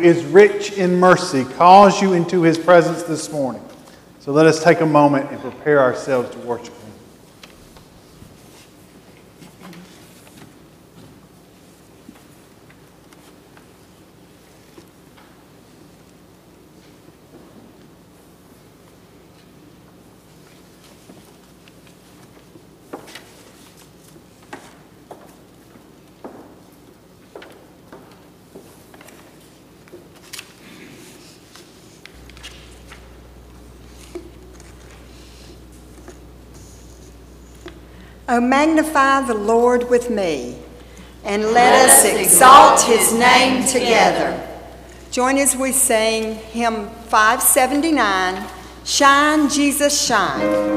Is rich in mercy, calls you into his presence this morning. So let us take a moment and prepare ourselves to worship him. Magnify the Lord with me, and let us exalt his name together. Join as we sing hymn 579 Shine, Jesus, Shine.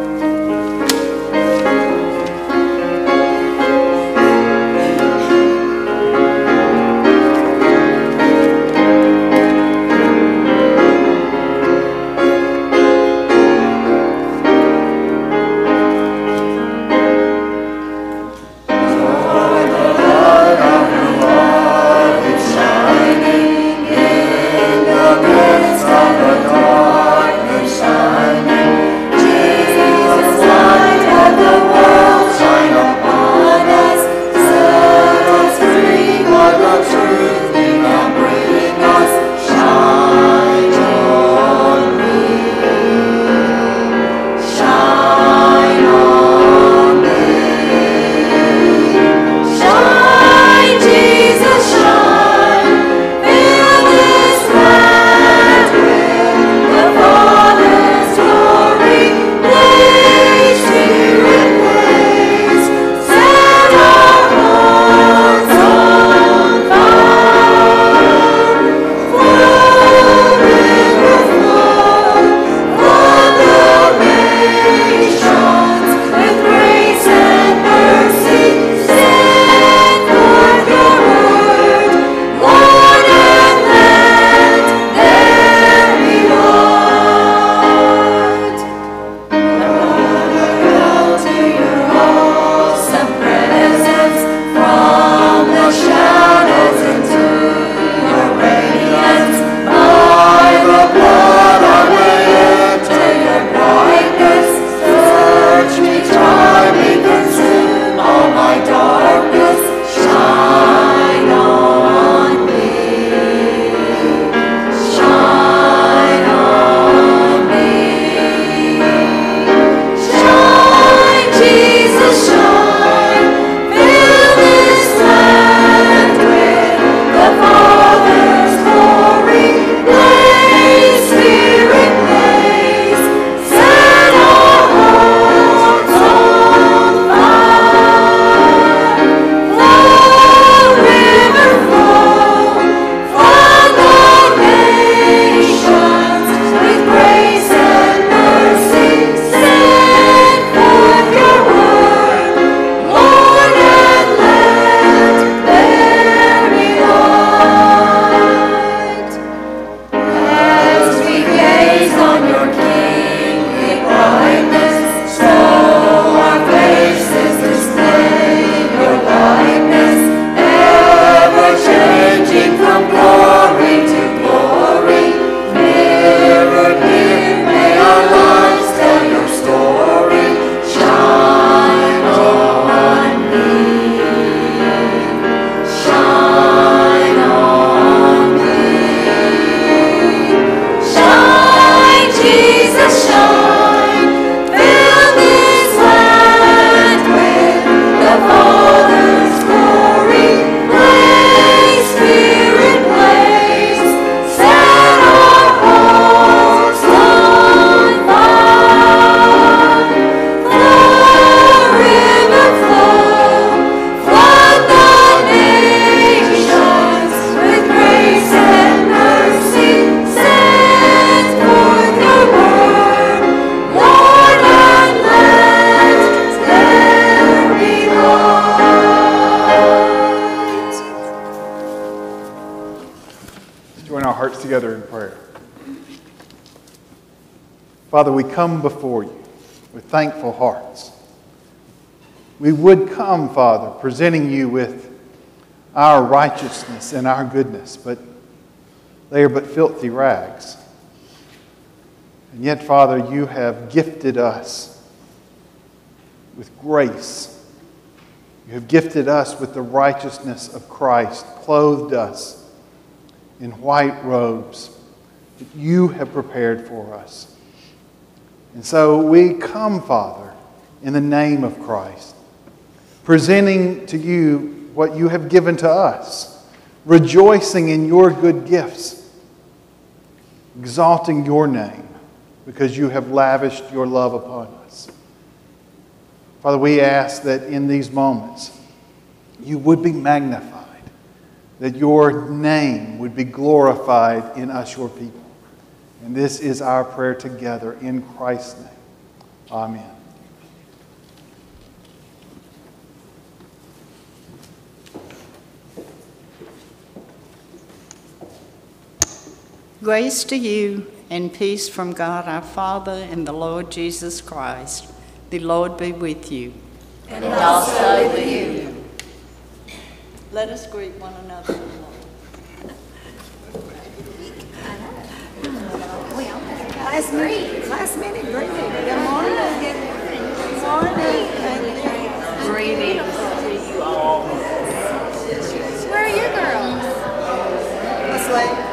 Come before you with thankful hearts. We would come, Father, presenting you with our righteousness and our goodness, but They are but filthy rags. And yet, Father, you have gifted us with grace. You have gifted us with the righteousness of Christ, clothed us in white robes that you have prepared for us. And so we come, Father, in the name of Christ, presenting to you what you have given to us, rejoicing in your good gifts, exalting your name because you have lavished your love upon us. Father, we ask that in these moments you would be magnified, that your name would be glorified in us, your people. And this is our prayer together in Christ's name. Amen. Grace to you and peace from God our Father and the Lord Jesus Christ. The Lord be with you. And also with you. Let us greet one another. Last minute, last minute greeting. Good morning. Good morning. Thank you. Greetings to you all. Where are your girls? What's late?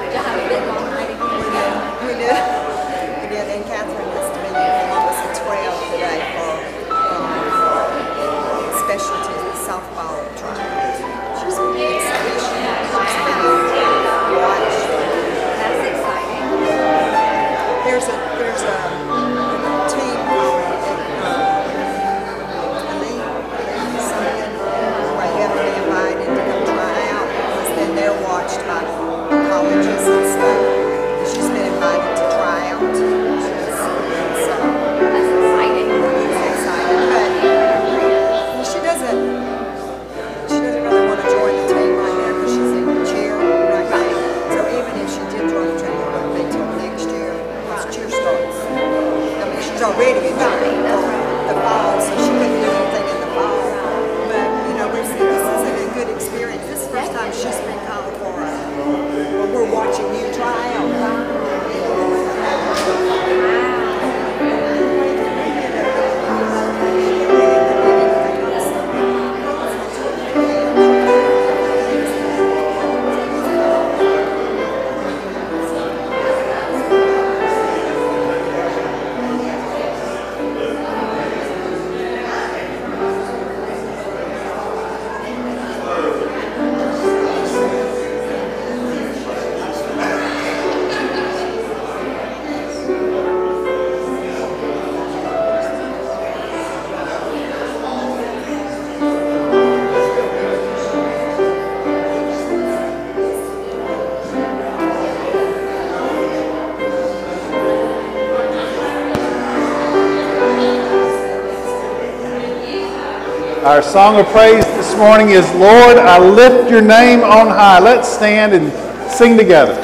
Our song of praise this morning is Lord, I lift your name on high. Let's stand and sing together.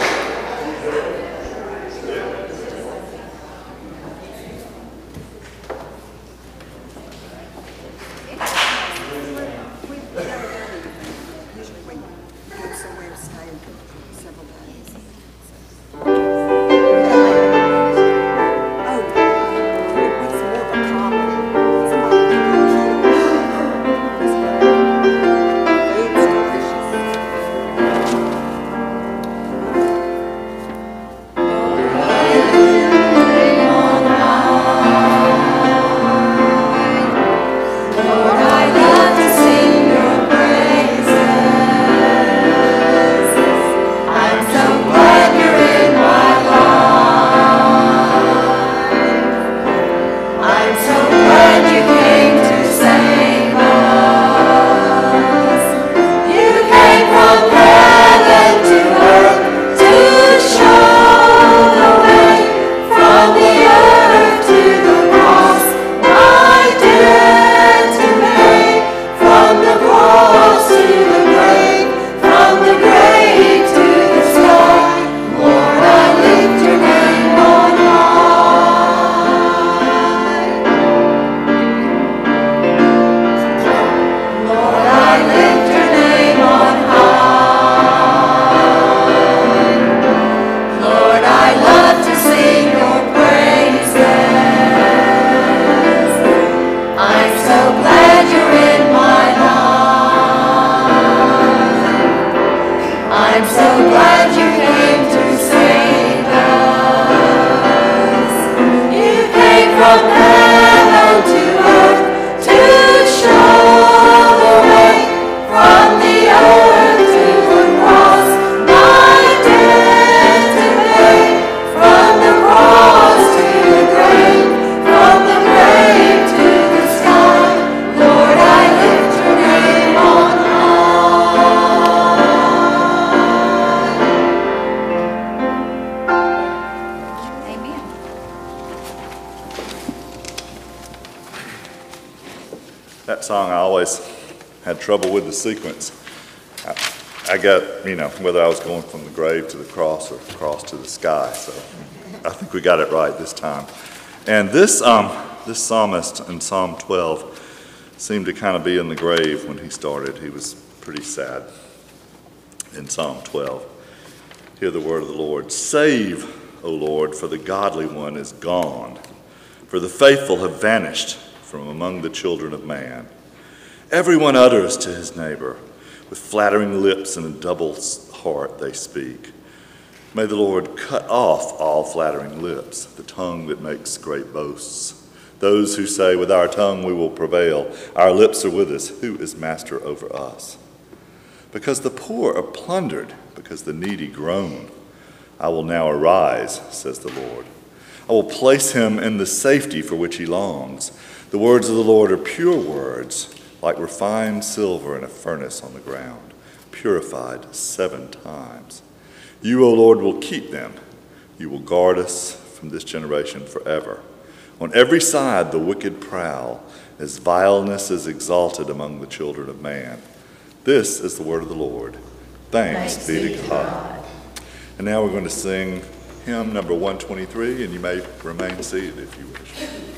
Had trouble with the sequence. I, I got, you know, whether I was going from the grave to the cross or cross to the sky. So I think we got it right this time. And this, um, this psalmist in Psalm 12 seemed to kind of be in the grave when he started. He was pretty sad in Psalm 12. Hear the word of the Lord. Save, O Lord, for the godly one is gone, for the faithful have vanished from among the children of man. Everyone utters to his neighbor, with flattering lips and a double heart they speak. May the Lord cut off all flattering lips, the tongue that makes great boasts. Those who say, With our tongue we will prevail, our lips are with us, who is master over us? Because the poor are plundered, because the needy groan. I will now arise, says the Lord. I will place him in the safety for which he longs. The words of the Lord are pure words, like refined silver in a furnace on the ground, purified seven times. You, O Lord, will keep them. You will guard us from this generation forever. On every side the wicked prowl, as vileness is exalted among the children of man. This is the word of the Lord. Thanks, be to God. And now we're going to sing hymn number 123, and you may remain seated if you wish.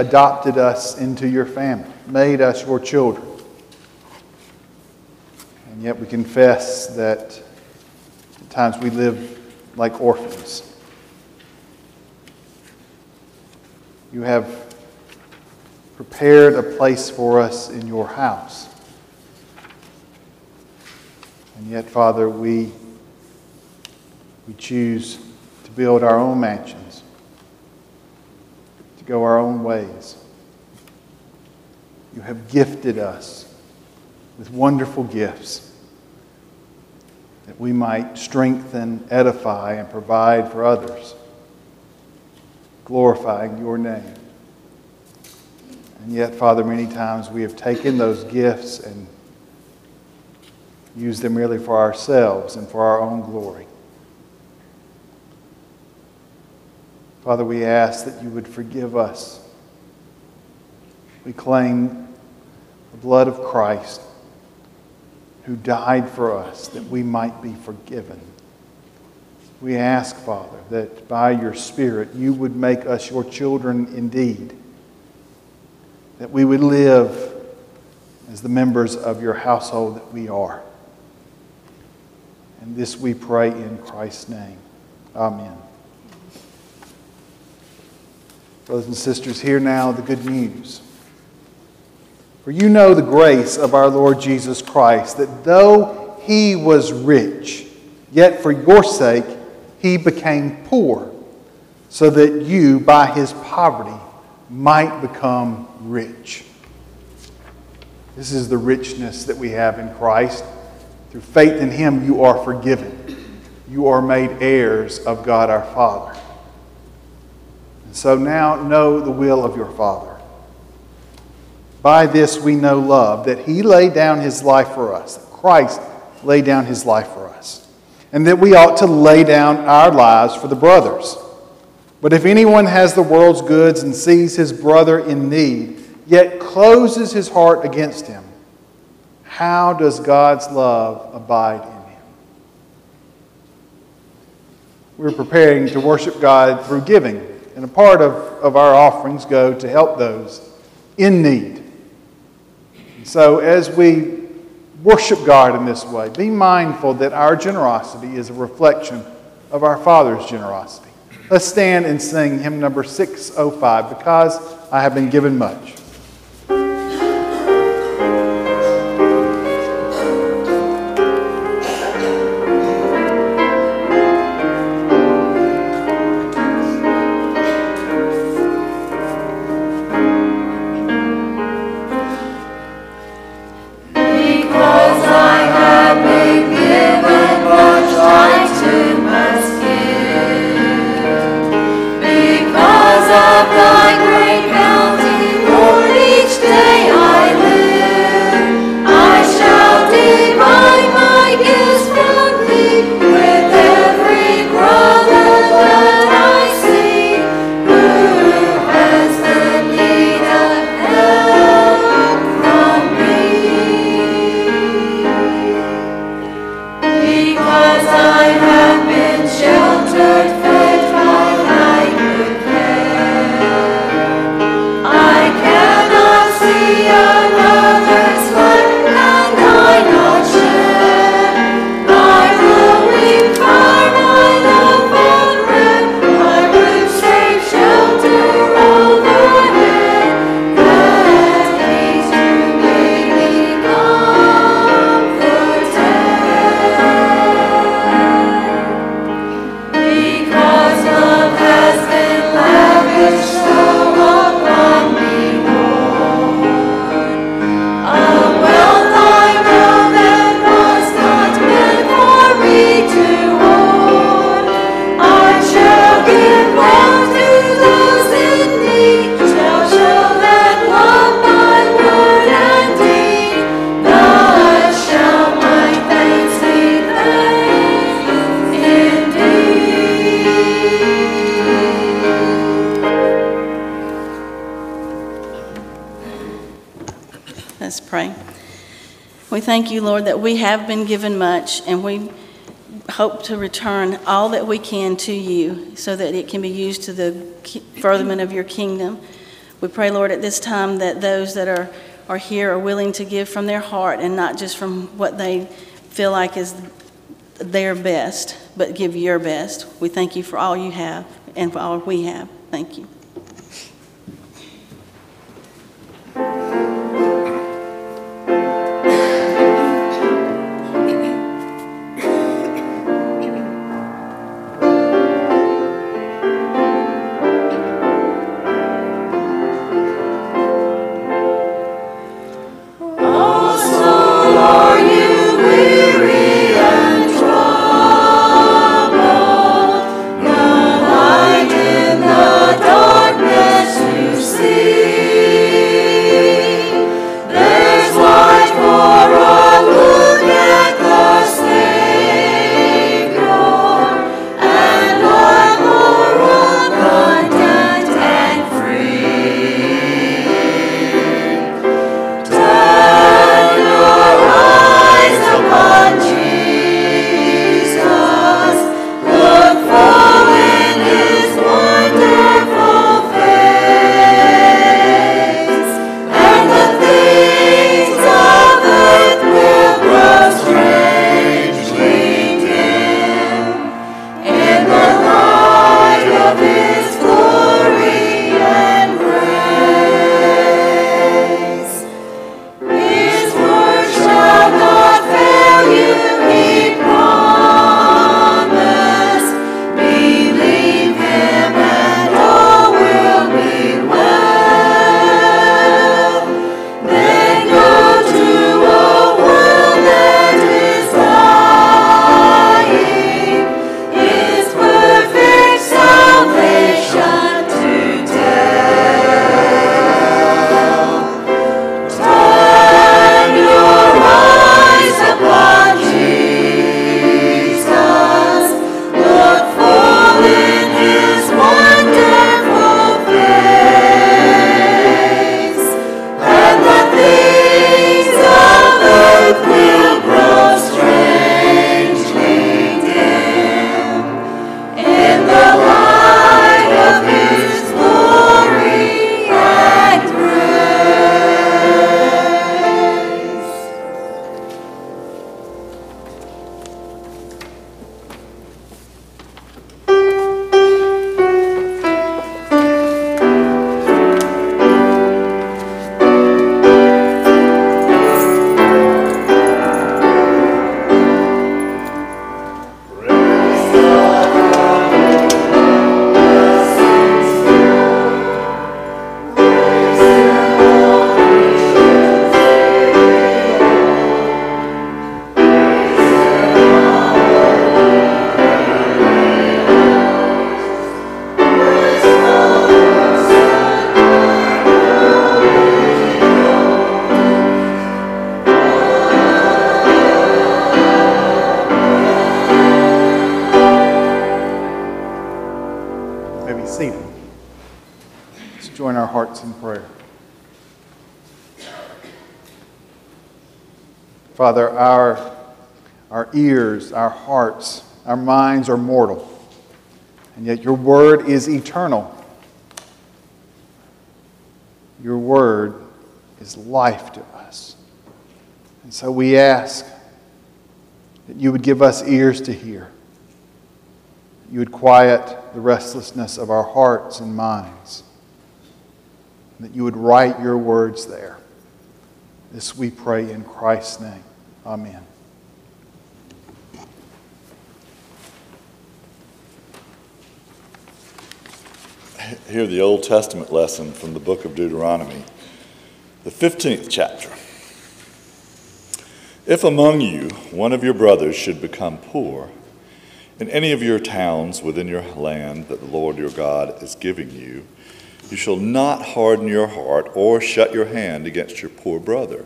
Adopted us into your family, made us your children. And yet we confess that at times we live like orphans. You have prepared a place for us in your house. And yet, Father, we, we choose to build our own mansions, to go our own ways. You have gifted us with wonderful gifts that we might strengthen, edify, and provide for others, glorifying your name. And yet, Father, many times we have taken those gifts and used them merely for ourselves and for our own glory. Father, we ask that you would forgive us. We claim the blood of Christ who died for us that we might be forgiven. We ask, Father, that by your Spirit you would make us your children indeed, that we would live as the members of your household that we are. And this we pray in Christ's name. Amen. Brothers and sisters, hear now the good news. For you know the grace of our Lord Jesus Christ, that though he was rich, yet for your sake he became poor, so that you, by his poverty, might become rich. This is the richness that we have in Christ. Through faith in him, you are forgiven. You are made heirs of God our Father. So now know the will of your Father. By this we know love, that he laid down his life for us, that Christ laid down his life for us, and that we ought to lay down our lives for the brothers. But if anyone has the world's goods and sees his brother in need, yet closes his heart against him, how does God's love abide in him? We're preparing to worship God through giving, and a part of, of our offerings go to help those in need. And so, as we worship God in this way, be mindful that our generosity is a reflection of our Father's generosity. Let's stand and sing hymn number 605 because I have been given much. Lord, that we have been given much, and we hope to return all that we can to you so that it can be used to the furtherment of your kingdom. We pray, Lord, at this time that those that are, are here are willing to give from their heart and not just from what they feel like is their best, but give your best. We thank you for all you have and for all we have. Our hearts, our minds are mortal, and yet your word is eternal. Your word is life to us. And so we ask that you would give us ears to hear. You would quiet the restlessness of our hearts and minds. That you would write your words there. This we pray in Christ's name. Amen. Hear the Old Testament lesson from the book of Deuteronomy, the 15th chapter. If among you one of your brothers should become poor, in any of your towns within your land that the Lord your God is giving you, you shall not harden your heart or shut your hand against your poor brother,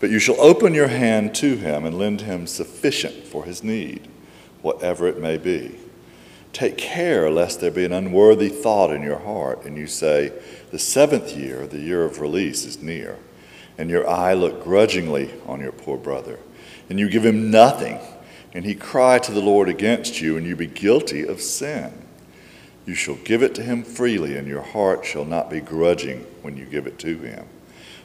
but you shall open your hand to him and lend him sufficient for his need, whatever it may be. Take care lest there be an unworthy thought in your heart, and you say, The seventh year, the year of release, is near, and your eye look grudgingly on your poor brother, and you give him nothing and he cry to the Lord against you, and you be guilty of sin. You shall give it to him freely, and your heart shall not be grudging when you give it to him.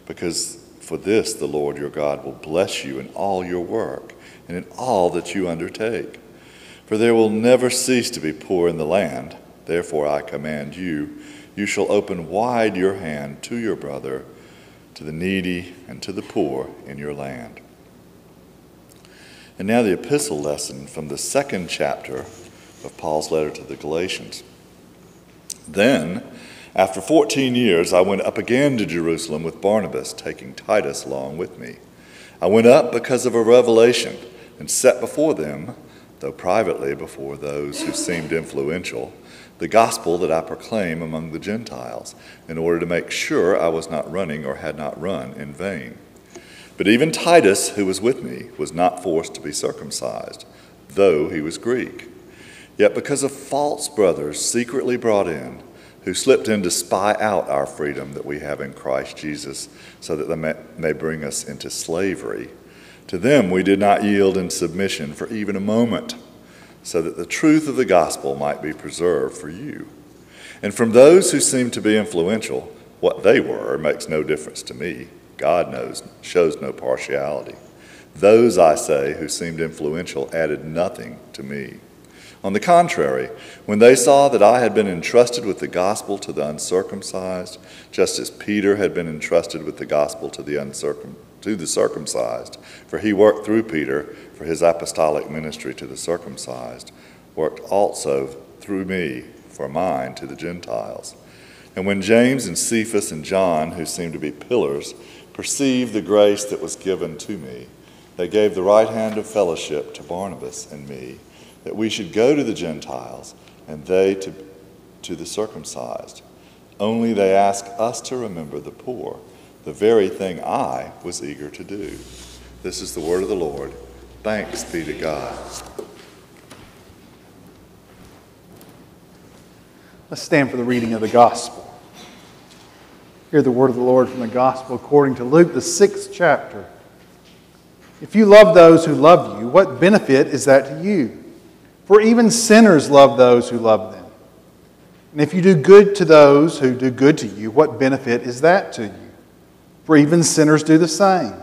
Because for this the Lord your God will bless you in all your work and in all that you undertake. For there will never cease to be poor in the land. Therefore I command you, you shall open wide your hand to your brother, to the needy, and to the poor in your land. And now the epistle lesson from the second chapter of Paul's letter to the Galatians. Then, after 14 years, I went up again to Jerusalem with Barnabas, taking Titus along with me. I went up because of a revelation and set before them, though privately before those who seemed influential, the gospel that I proclaim among the Gentiles, in order to make sure I was not running or had not run in vain. But even Titus, who was with me, was not forced to be circumcised, though he was Greek. Yet because of false brothers secretly brought in, who slipped in to spy out our freedom that we have in Christ Jesus, so that they may, bring us into slavery, to them we did not yield in submission for even a moment, so that the truth of the gospel might be preserved for you. And from those who seemed to be influential, what they were makes no difference to me. God knows, shows no partiality. Those, I say, who seemed influential added nothing to me. On the contrary, when they saw that I had been entrusted with the gospel to the uncircumcised, just as Peter had been entrusted with the gospel to the, uncircum- to the circumcised, for he worked through Peter for his apostolic ministry to the circumcised, worked also through me for mine to the Gentiles. And when James and Cephas and John, who seemed to be pillars, perceived the grace that was given to me, they gave the right hand of fellowship to Barnabas and me, that we should go to the Gentiles and they to, to the circumcised. Only they asked us to remember the poor, the very thing I was eager to do. This is the word of the Lord. Thanks be to God. Let's stand for the reading of the gospel. Hear the word of the Lord from the gospel according to Luke, the sixth chapter. If you love those who love you, what benefit is that to you? For even sinners love those who love them. And if you do good to those who do good to you, what benefit is that to you? For even sinners do the same.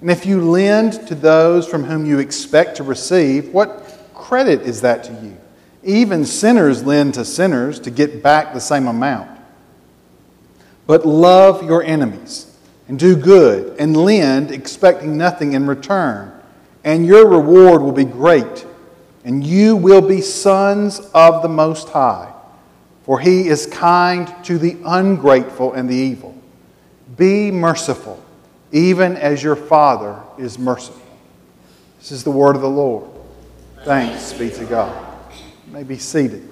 And if you lend to those from whom you expect to receive, what credit is that to you? Even sinners lend to sinners to get back the same amount. But love your enemies and do good and lend, expecting nothing in return. And your reward will be great, and you will be sons of the Most High. For he is kind to the ungrateful and the evil. Be merciful, even as your Father is merciful. This is the word of the Lord. Thanks be to God. You may be seated.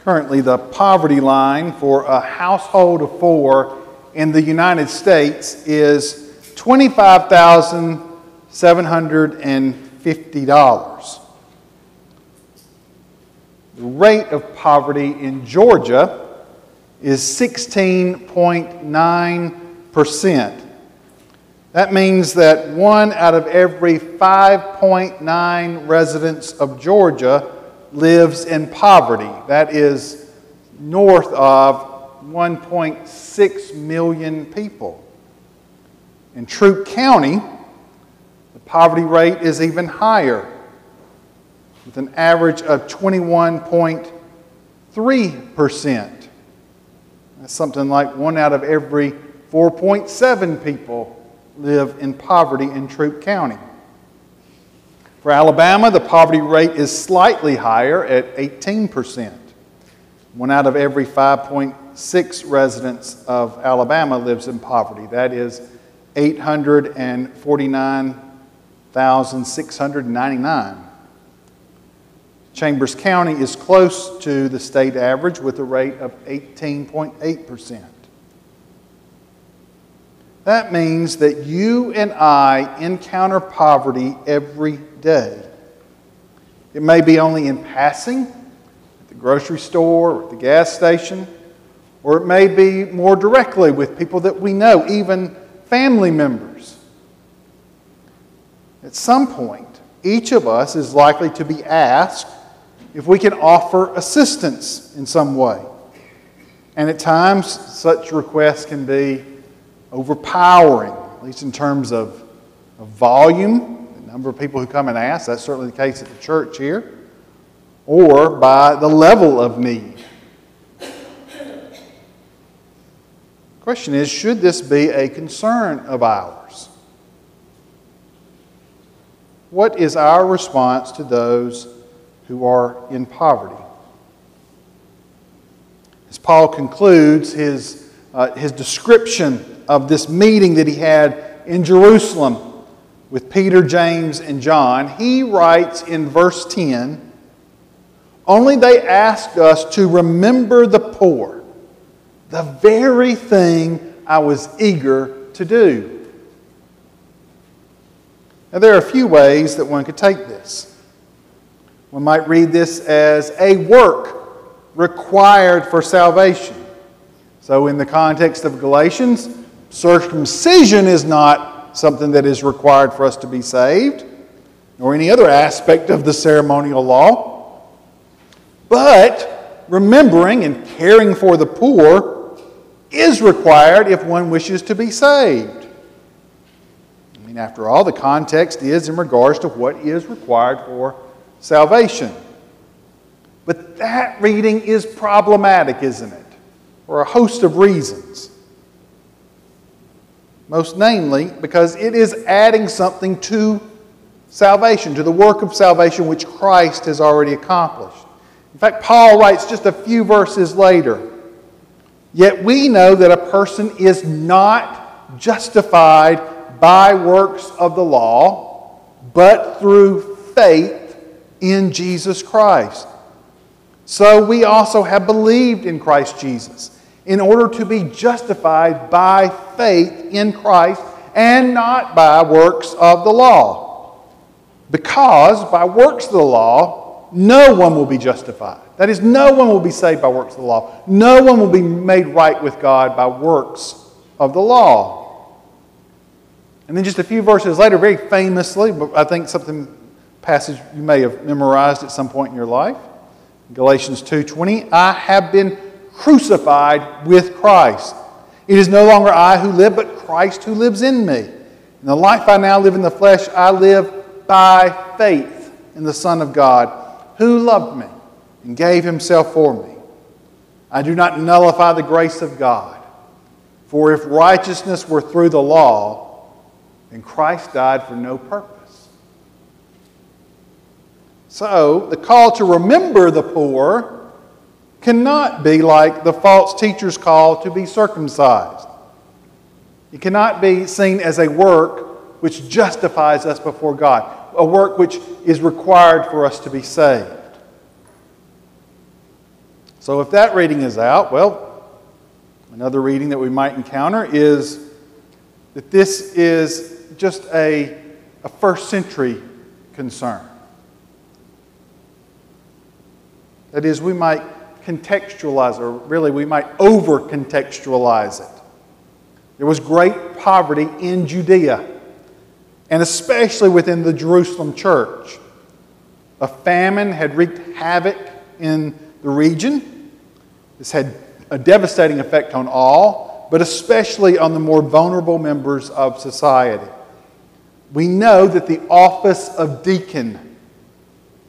Currently, the poverty line for a household of four in the United States is $25,750. The rate of poverty in Georgia is 16.9%. That means that one out of every 5.9 residents of Georgia lives in poverty. That is north of 1.6 million people. In Troup County, the poverty rate is even higher, with an average of 21.3%. Something like one out of every 4.7 people live in poverty in Troup County. For Alabama, the poverty rate is slightly higher at 18%. One out of every 5.6 residents of Alabama lives in poverty. That is 849,699. Chambers County is close to the state average with a rate of 18.8%. That means that you and I encounter poverty every day. It may be only in passing, at the grocery store, or at the gas station, or it may be more directly with people that we know, even family members. At some point, each of us is likely to be asked if we can offer assistance in some way. And at times, such requests can be overpowering, at least in terms of, of volume, the number of people who come and ask. That's certainly the case at the church here, or by the level of need. Question is should this be a concern of ours? What is our response to those who are in poverty? As Paul concludes his, uh, his description of this meeting that he had in Jerusalem with Peter, James, and John, he writes in verse 10 Only they asked us to remember the poor the very thing I was eager to do. Now, there are a few ways that one could take this. One might read this as a work required for salvation. So, in the context of Galatians, circumcision is not something that is required for us to be saved, nor any other aspect of the ceremonial law. But remembering and caring for the poor is required if one wishes to be saved. I mean, after all, the context is in regards to what is required for salvation. But that reading is problematic, isn't it? For a host of reasons. Most namely, because it is adding something to salvation, to the work of salvation which Christ has already accomplished. In fact, Paul writes just a few verses later Yet we know that a person is not justified by works of the law, but through faith in Jesus Christ. So we also have believed in Christ Jesus in order to be justified by faith in Christ and not by works of the law. Because by works of the law, no one will be justified. That is, no one will be saved by works of the law. No one will be made right with God by works of the law. And then just a few verses later, very famously, I think something passage you may have memorized at some point in your life. Galatians 2:20, I have been crucified with Christ. It is no longer I who live, but Christ who lives in me. In the life I now live in the flesh, I live by faith in the Son of God, who loved me and gave himself for me. I do not nullify the grace of God. For if righteousness were through the law, then Christ died for no purpose. So, the call to remember the poor cannot be like the false teacher's call to be circumcised. It cannot be seen as a work which justifies us before God, a work which is required for us to be saved. So if that reading is out, well, another reading that we might encounter is that this is just a, a first century concern. That is, we might contextualize, or really, we might over contextualize it. There was great poverty in Judea, and especially within the Jerusalem church. A famine had wreaked havoc in the region. This had a devastating effect on all, but especially on the more vulnerable members of society. We know that the office of deacon,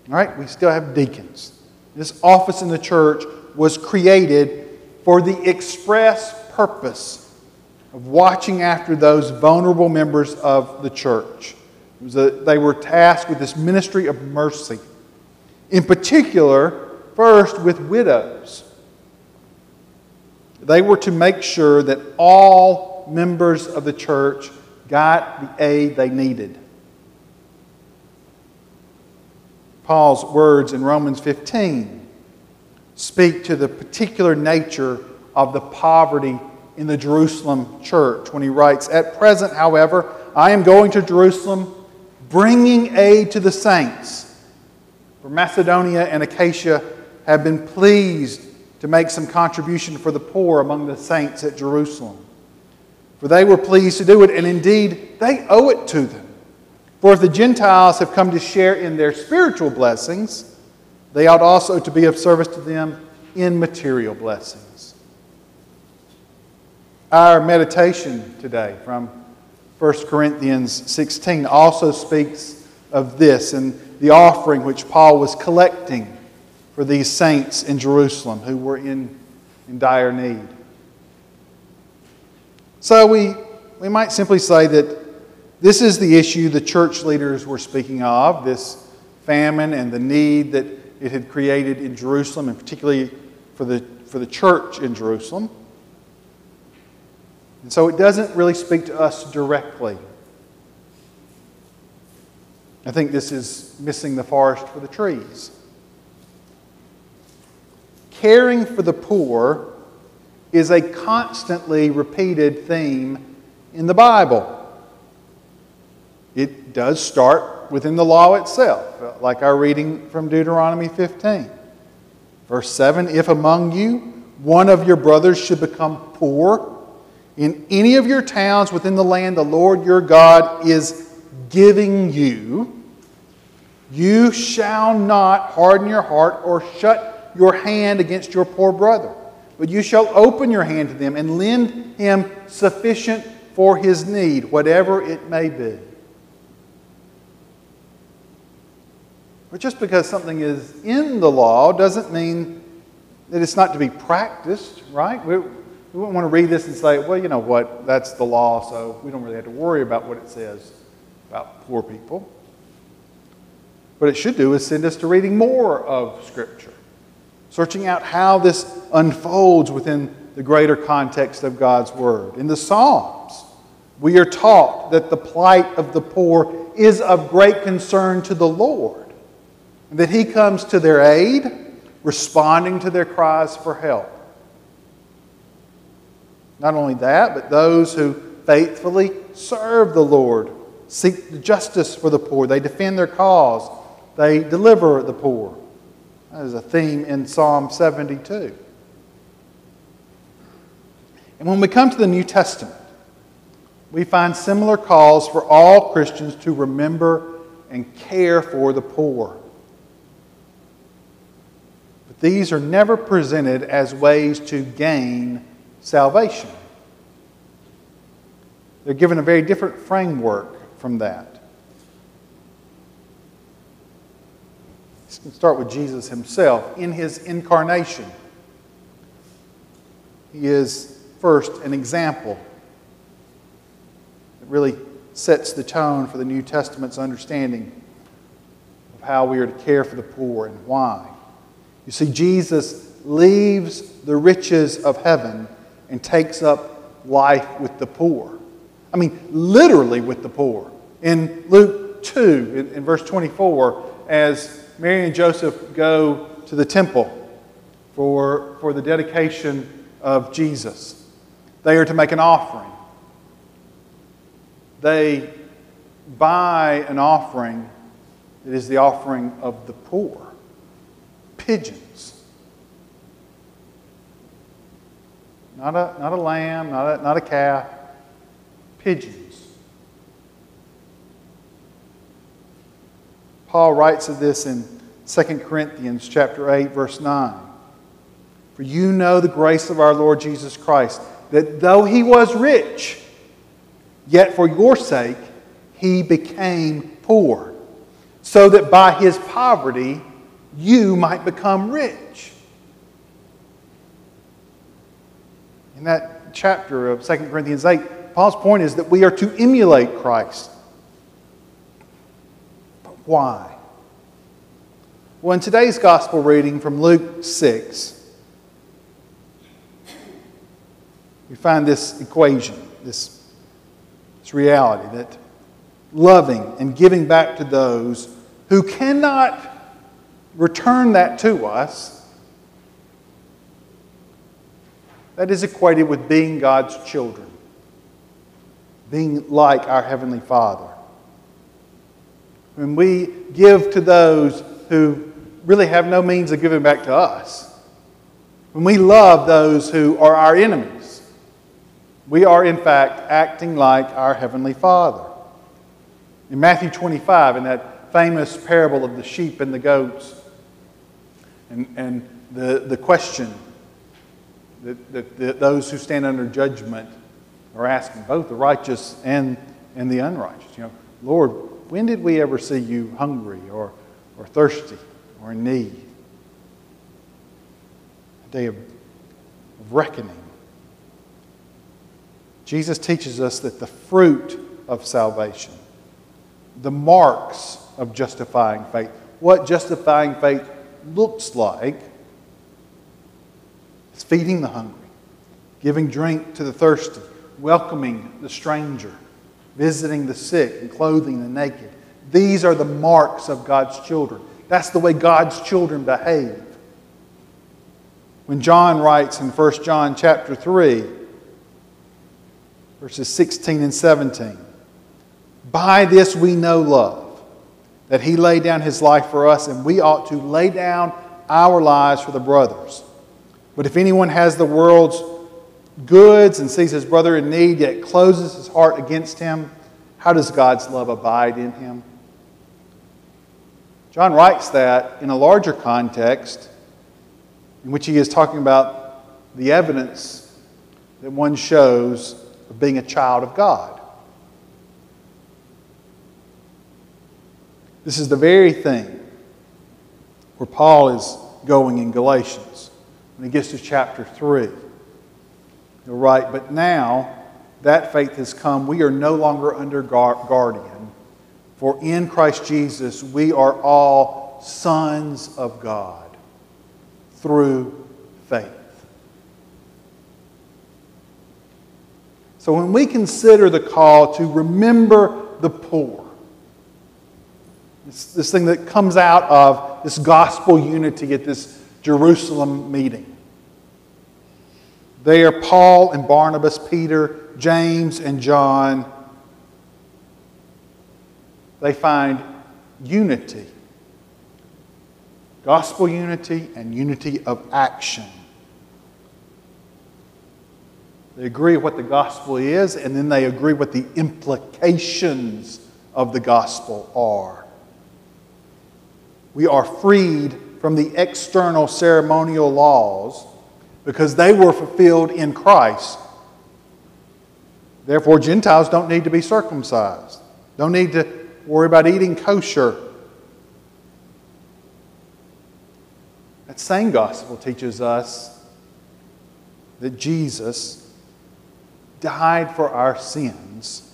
all right, we still have deacons. This office in the church was created for the express purpose of watching after those vulnerable members of the church. A, they were tasked with this ministry of mercy. In particular, First, with widows. They were to make sure that all members of the church got the aid they needed. Paul's words in Romans 15 speak to the particular nature of the poverty in the Jerusalem church when he writes, At present, however, I am going to Jerusalem, bringing aid to the saints. For Macedonia and Achaia have been pleased to make some contribution for the poor among the saints at Jerusalem. For they were pleased to do it, and indeed they owe it to them. For if the Gentiles have come to share in their spiritual blessings, they ought also to be of service to them in material blessings. Our meditation today from 1 Corinthians 16 also speaks of this and the offering which Paul was collecting for these saints in Jerusalem who were in, in dire need. So we, we might simply say that this is the issue the church leaders were speaking of this famine and the need that it had created in Jerusalem, and particularly for the, for the church in Jerusalem. And so it doesn't really speak to us directly. I think this is missing the forest for the trees. Caring for the poor is a constantly repeated theme in the Bible. It does start within the law itself, like our reading from Deuteronomy 15. Verse 7 If among you one of your brothers should become poor in any of your towns within the land the Lord your God is giving you, you shall not harden your heart or shut your hand against your poor brother, but you shall open your hand to them and lend him sufficient for his need, whatever it may be. But just because something is in the law doesn't mean that it's not to be practiced, right? We, we wouldn't want to read this and say, well, you know what, that's the law, so we don't really have to worry about what it says about poor people. What it should do is send us to reading more of Scripture, searching out how this unfolds within the greater context of God's Word. In the Psalms, we are taught that the plight of the poor is of great concern to the Lord, that He comes to their aid, responding to their cries for help. Not only that, but those who faithfully serve the Lord, seek justice for the poor, they defend their cause, they deliver the poor. That is a theme in Psalm 72. And when we come to the New Testament, we find similar calls for all Christians to remember and care for the poor. These are never presented as ways to gain salvation. They're given a very different framework from that. Let's start with Jesus himself in his incarnation. He is, first, an example that really sets the tone for the New Testament's understanding of how we are to care for the poor and why. You see, Jesus leaves the riches of heaven and takes up life with the poor. I mean, literally with the poor. In Luke 2, in, in verse 24, as Mary and Joseph go to the temple for, for the dedication of Jesus, they are to make an offering. They buy an offering that is the offering of the poor pigeons. Not a, not a lamb, not a, not a calf, pigeons. Paul writes of this in 2 Corinthians chapter 8 verse 9. For you know the grace of our Lord Jesus Christ, that though he was rich, yet for your sake he became poor, so that by his poverty you might become rich. In that chapter of 2 Corinthians 8, Paul's point is that we are to emulate Christ. But why? Well, in today's gospel reading from Luke 6, we find this equation, this, this reality that loving and giving back to those who cannot return that to us, that is equated with being God's children, being like our Heavenly Father. When we give to those who really have no means of giving back to us, when we love those who are our enemies, we are in fact acting like our Heavenly Father. In Matthew 25, in that famous parable of the sheep and the goats, and, and the, the question that, that, that those who stand under judgment are asking, both the righteous and, and the unrighteous. You know, Lord, when did we ever see you hungry or, or thirsty or in need? A day of, of reckoning. Jesus teaches us that the fruit of salvation, the marks of justifying faith, what justifying faith looks like, it's feeding the hungry, giving drink to the thirsty, welcoming the stranger, visiting the sick, and clothing the naked. These are the marks of God's children. That's the way God's children behave. When John writes in 1 John chapter 3, verses 16 and 17. By this we know love, that he laid down his life for us, and we ought to lay down our lives for the brothers. But if anyone has the world's goods and sees his brother in need, yet closes his heart against him, how does God's love abide in him? John writes that in a larger context, in which he is talking about the evidence that one shows of being a child of God. This is the very thing where Paul is going in Galatians when he gets to chapter 3. He'll write, But now that faith has come, we are no longer under guardian, for in Christ Jesus we are all sons of God through faith. So when we consider the call to remember the poor, this, this thing that comes out of this gospel unity at this Jerusalem meeting. They are Paul and Barnabas, Peter, James, and John. They find unity gospel unity and unity of action. They agree what the gospel is, and then they agree what the implications of the gospel are. We are freed from the external ceremonial laws because they were fulfilled in Christ. Therefore, Gentiles don't need to be circumcised, don't need to worry about eating kosher. That same gospel teaches us that Jesus died for our sins,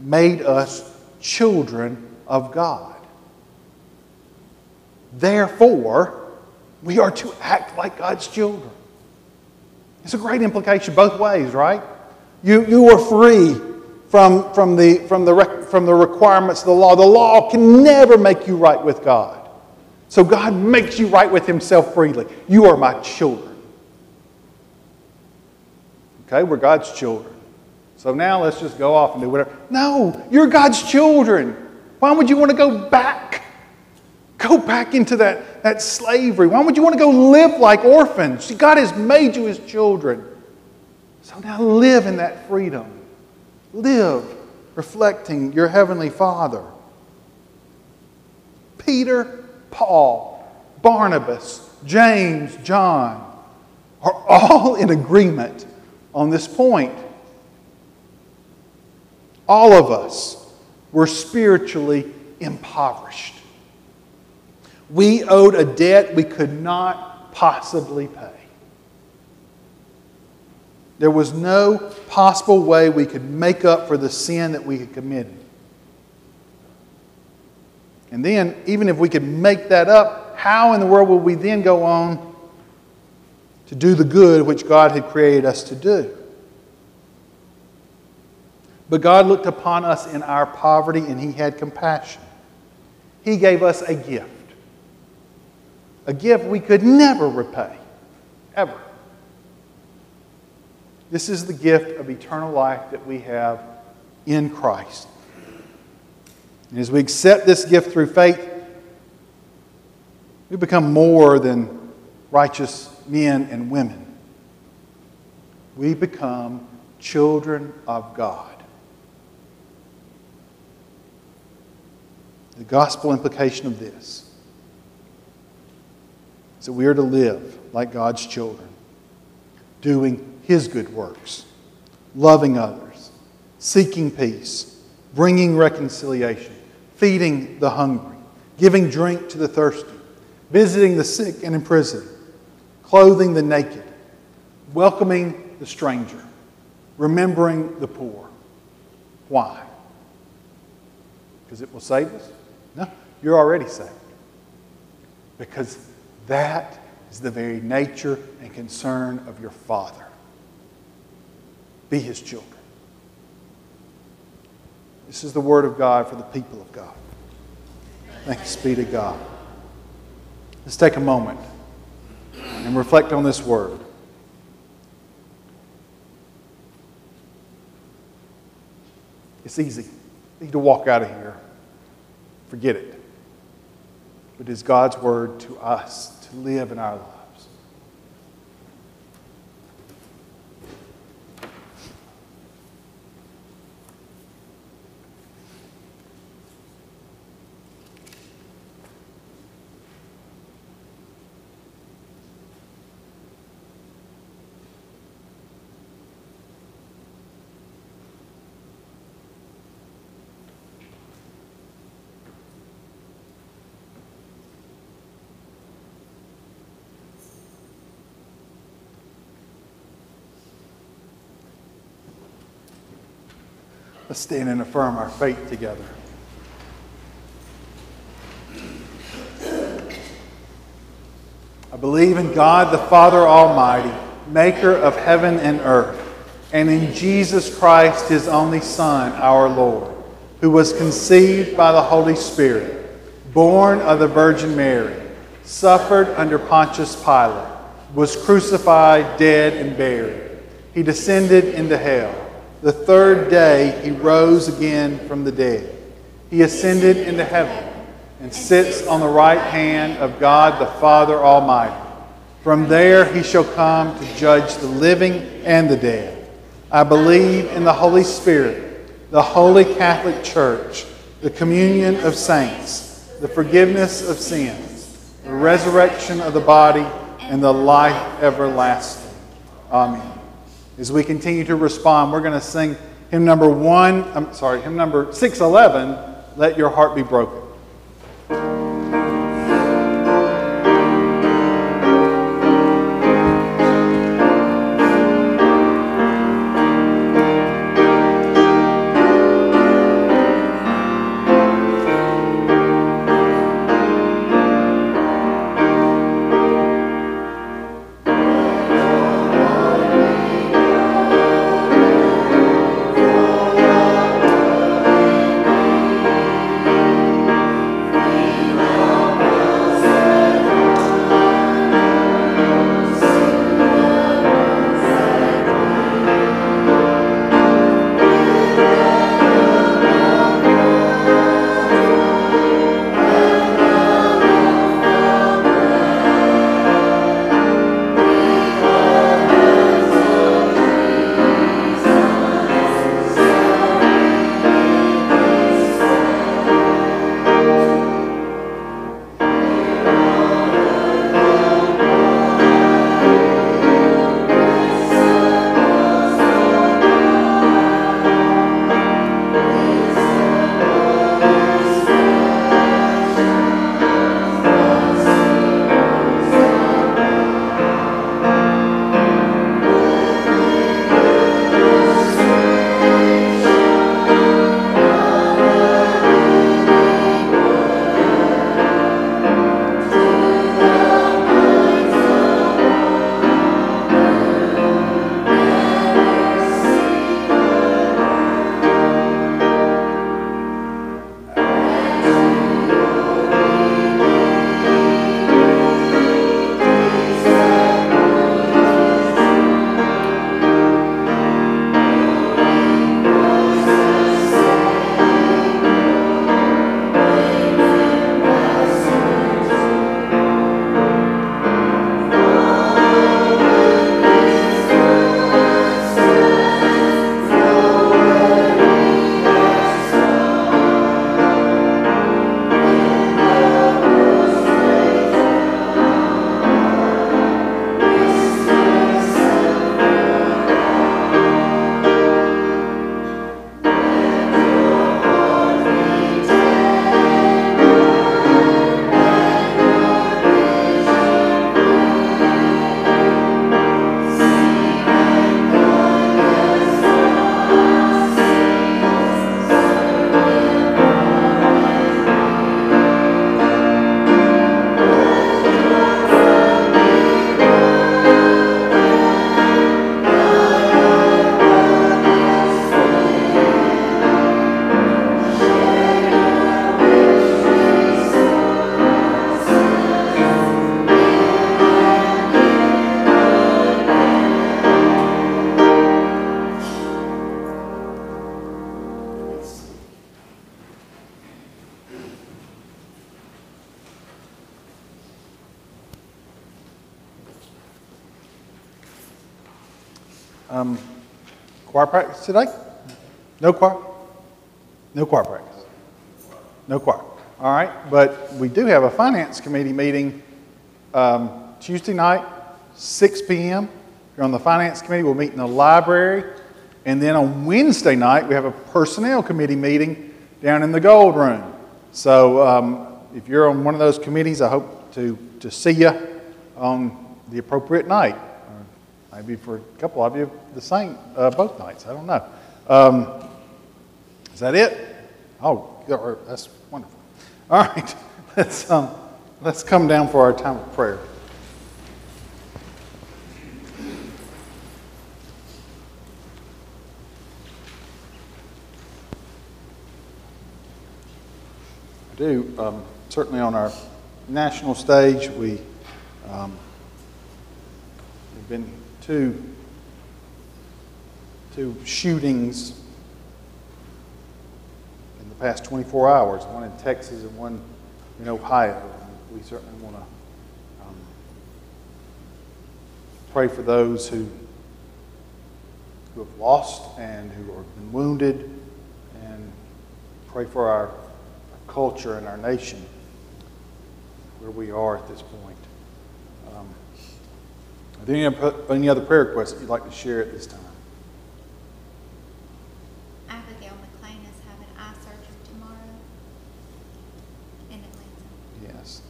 made us children of God. Therefore, we are to act like God's children. It's a great implication both ways, right? You, you are free from, from, the, from, the, from the requirements of the law. The law can never make you right with God. So God makes you right with Himself freely. You are my children. Okay, we're God's children. So now let's just go off and do whatever. No, you're God's children. Why would you want to go back? Go back into that, that slavery. Why would you want to go live like orphans? See, God has made you his children. So now live in that freedom. Live reflecting your heavenly Father. Peter, Paul, Barnabas, James, John are all in agreement on this point all of us were spiritually impoverished. We owed a debt we could not possibly pay. There was no possible way we could make up for the sin that we had committed. And then, even if we could make that up, how in the world would we then go on to do the good which God had created us to do? But God looked upon us in our poverty and He had compassion. He gave us a gift. A gift we could never repay, ever. This is the gift of eternal life that we have in Christ. And as we accept this gift through faith, we become more than righteous men and women. We become children of God. The gospel implication of this is that we are to live like God's children, doing His good works, loving others, seeking peace, bringing reconciliation, feeding the hungry, giving drink to the thirsty, visiting the sick and in prison, clothing the naked, welcoming the stranger, remembering the poor. Why? Because it will save us? No, you're already saved. Because that is the very nature and concern of your Father. Be His children. This is the Word of God for the people of God. Thanks be to God. Let's take a moment and reflect on this Word. It's easy. You to walk out of here. Forget it. But it is God's word to us live in our lives. Let's stand and affirm our faith together. I believe in God the Father Almighty, maker of heaven and earth, and in Jesus Christ, his only Son, our Lord, who was conceived by the Holy Spirit, born of the Virgin Mary, suffered under Pontius Pilate, was crucified, dead, and buried. He descended into hell. The third day he rose again from the dead. He ascended into heaven and sits on the right hand of God the Father Almighty. From there he shall come to judge the living and the dead. I believe in the Holy Spirit, the holy Catholic Church, the communion of saints, the forgiveness of sins, the resurrection of the body, and the life everlasting. Amen. As we continue to respond, we're going to sing hymn number one, I'm sorry, hymn number 611, Let Your Heart Be Broken. Choir practice today? No choir? No choir practice? No choir. All right, but we do have a finance committee meeting um, Tuesday night, 6 p.m. Here on the finance committee, we'll meet in the library. And then on Wednesday night, we have a personnel committee meeting down in the gold room. So um, if you're on one of those committees, I hope to, to see you on the appropriate night. Maybe for a couple of you, the same, uh, both nights. I don't know. Um, is that it? Oh, that's wonderful. All right, let's, um, let's come down for our time of prayer. I do. Um, certainly on our national stage, we um, have been two, two shootings in the past 24 hours, one in Texas and one in Ohio. We certainly want to um, pray for those who, who have lost and who have been wounded, and pray for our, our culture and our nation where we are at this point. Um, are there any, other prayer requests that you'd like to share at this time? Abigail McLean is having eye surgery tomorrow in Atlanta. Yes.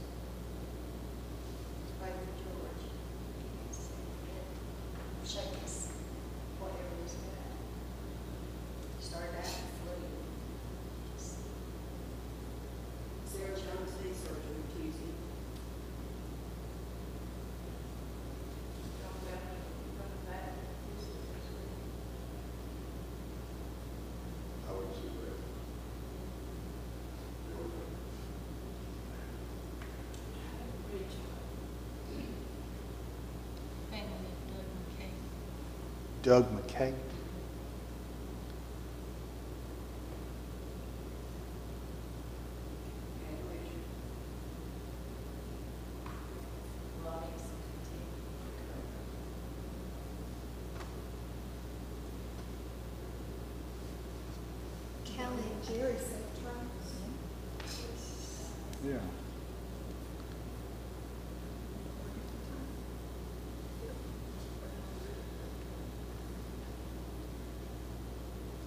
Sarah Jones knee surgery Tuesday. Doug McKay. Kelly. Jerry said try. Yeah.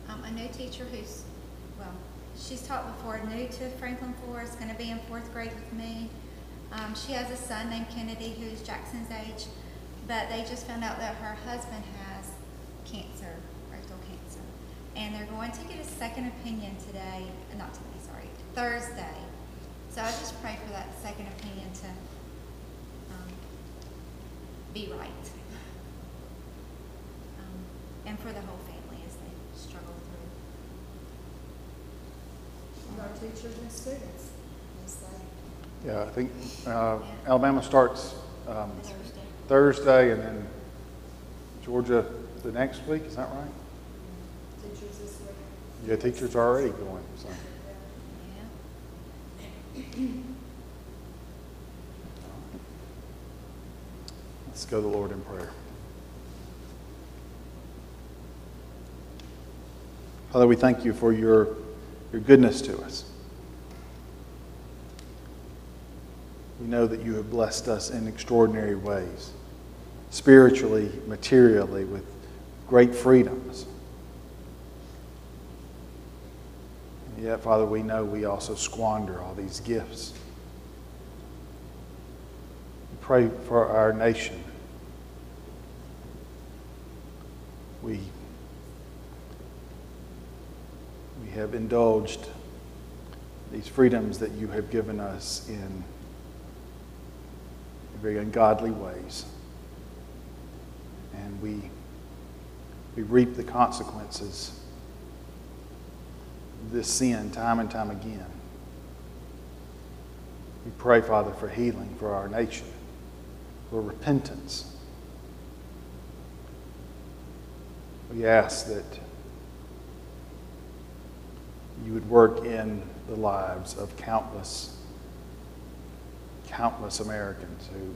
Um, a new teacher who's, well, she's taught before, new to Franklin Forest, going to be in fourth grade with me. Um, she has a son named Kennedy who's Jackson's age, but they just found out that her husband has cancer, rectal cancer. And they're going to get a second opinion today, not today, sorry, Thursday. So I just pray for that second opinion to um, be right. Um, and for the whole family as they struggle through. Our teachers and students, Yeah, I think uh, Alabama starts um, Thursday. Thursday and then Georgia the next week. Is that right? teachers this week. Yeah, teachers are already going. So. Yeah. Let's go to the Lord in prayer. Father, we thank you for your, your goodness to us. We know that you have blessed us in extraordinary ways, spiritually, materially, with great freedoms. And yet, Father, we know we also squander all these gifts. We pray for our nation. We, we have indulged these freedoms that you have given us in very ungodly ways. And we, we reap the consequences of this sin time and time again. We pray, Father, for healing for our nation, for repentance. We ask that you would work in the lives of countless, countless Americans who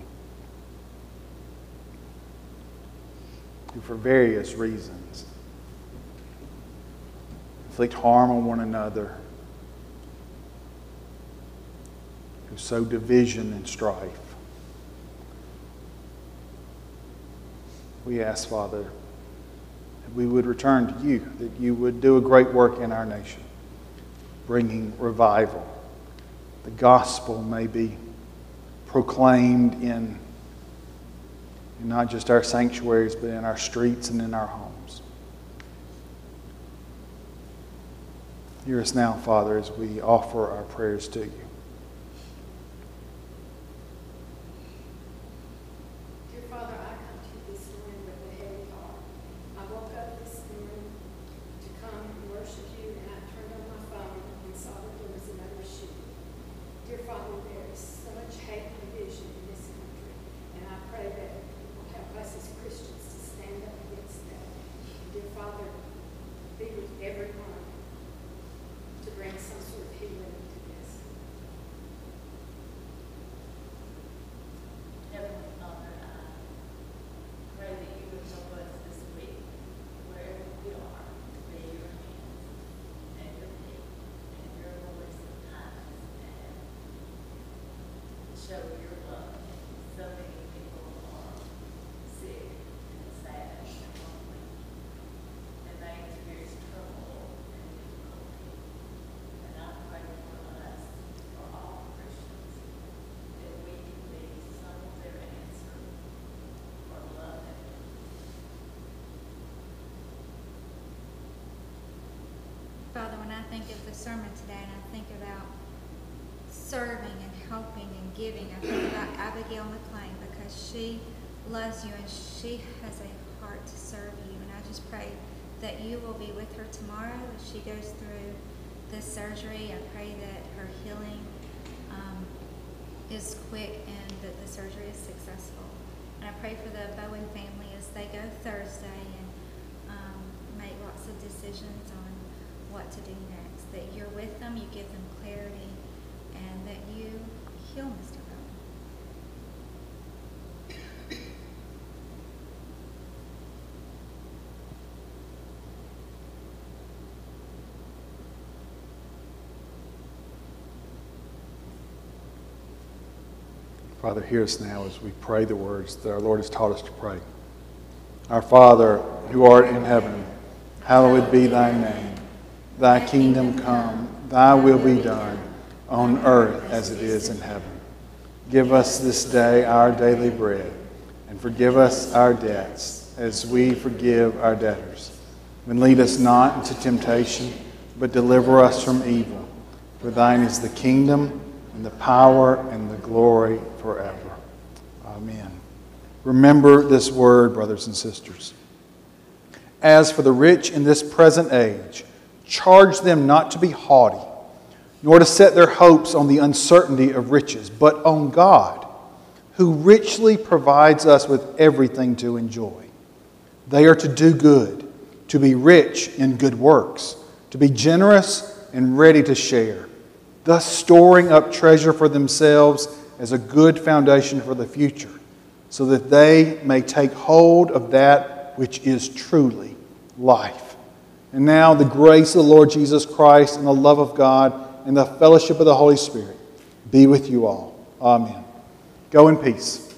who, for various reasons, inflict harm on one another, who sow division and strife. We ask, Father, that we would return to you, that you would do a great work in our nation, bringing revival. The gospel may be proclaimed in, in not just our sanctuaries, but in our streets and in our homes. Hear us now, Father, as we offer our prayers to you. Dear Father, I come to you this morning with a heavy heart. I woke up this morning to come and worship you, and I turned on my phone and saw that there was another shooting. Dear Father, there is so much hate and division in this country, and I pray that you will help us as Christians to stand up against that. Dear Father, be with everyone to bring some sort of healing to this. Heavenly Father, I pray that you would help us this week, wherever we are, to be your hands and your feet and your voice of kindness and show your love. So many people are sick and sad and lonely, and they experience trouble and difficulty. And I pray for us, for all Christians, that we can be some of their answer for love and Father, when I think of the sermon today and I think about serving and helping and giving, I think about Abigail McLean because she loves you and she has a heart to serve you. And I just pray that you will be with her tomorrow as she goes through this surgery. I pray that her healing um, is quick and that the surgery is successful. And I pray for the Bowen family as they go Thursday and um, make lots of decisions on what to do next. That you're with them, you give them clarity, and that you heal Mr. Father, hear us now as we pray the words that our Lord has taught us to pray. Our Father, who art in heaven, hallowed be thy name. Thy kingdom come, thy will be done, on earth as it is in heaven. Give us this day our daily bread, and forgive us our debts, as we forgive our debtors. And lead us not into temptation, but deliver us from evil. For thine is the kingdom, and the power, and the glory forever. Amen. Remember this word, brothers and sisters. As for the rich in this present age, charge them not to be haughty, nor to set their hopes on the uncertainty of riches, but on God, who richly provides us with everything to enjoy. They are to do good, to be rich in good works, to be generous and ready to share, thus storing up treasure for themselves as a good foundation for the future, so that they may take hold of that which is truly life. And now, the grace of the Lord Jesus Christ and the love of God and the fellowship of the Holy Spirit be with you all. Amen. Go in peace.